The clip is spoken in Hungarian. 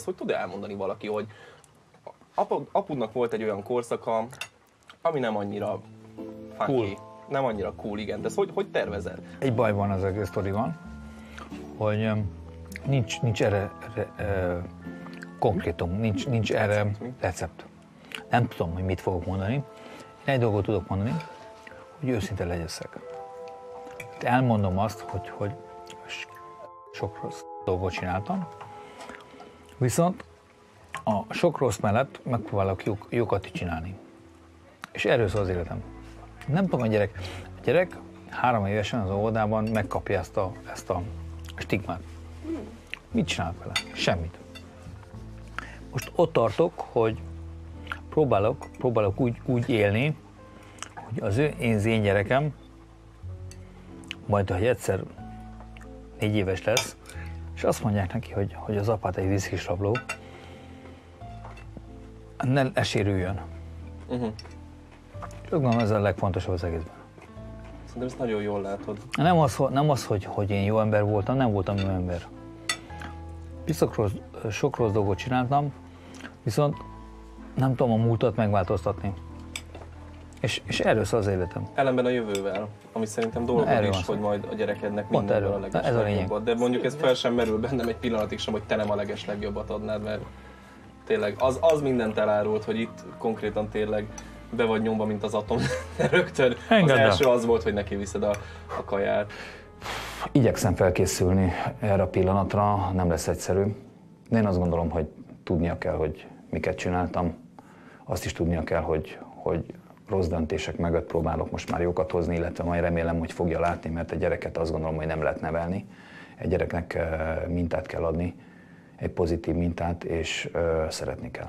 Ezt hogy tud elmondani valaki, hogy apudnak volt egy olyan korszaka, ami nem annyira funky, Cool. nem annyira cool, igen. De ezt hogy, hogy tervezed? Egy baj van az egész sztoriban, hogy nincs, nincs erre, erre ö, konkrétum, nincs, nincs erre recept. Nem tudom, hogy mit fogok mondani. Én egy dolgot tudok mondani, hogy őszinte legyeszek. Elmondom azt, hogy, hogy sok rossz dolgot csináltam, viszont a sok rossz mellett megpróbálok jó, jókat csinálni. És erről szól az életem. Nem tudom, a gyerek, a gyerek három évesen az óvodában megkapja ezt a, ezt a stigmát. Mit csinál vele? Semmit. Most ott tartok, hogy próbálok, próbálok úgy, úgy élni, hogy az ő, én, az én gyerekem, majd, hogy egyszer négy éves lesz, és azt mondják neki, hogy, hogy az apát egy viszkis rabló, ne, ne sérüljön. Uh-huh. Azt gondolom, ez a legfontosabb az egészben. Szerintem ezt nagyon jól látod. Nem az, nem az hogy, hogy én jó ember voltam, nem voltam jó ember. Biztos rossz, sok rossz dolgot csináltam, viszont nem tudom a múltat megváltoztatni. És, és erről szól az életem. Ellenben a jövővel, ami szerintem dolgod erről is, hogy majd a gyerekednek Pont mindenből a erről. leges Ez a legjobbat. De mondjuk ez fel sem merül bennem egy pillanatig sem, hogy te nem a leges legjobbat adnád, mert tényleg az, az mindent elárult, hogy itt konkrétan tényleg be vagy nyomva, mint az atom. Rögtön az Engedd el. első az volt, hogy neki viszed a, a kaját. Igyekszem felkészülni erre a pillanatra, nem lesz egyszerű. De én azt gondolom, hogy tudnia kell, hogy miket csináltam. Azt is tudnia kell, hogy, hogy rossz döntések mögött próbálok most már jókat hozni, illetve majd remélem, hogy fogja látni, mert egy gyereket azt gondolom, hogy nem lehet nevelni. Egy gyereknek mintát kell adni, egy pozitív mintát, és szeretni kell.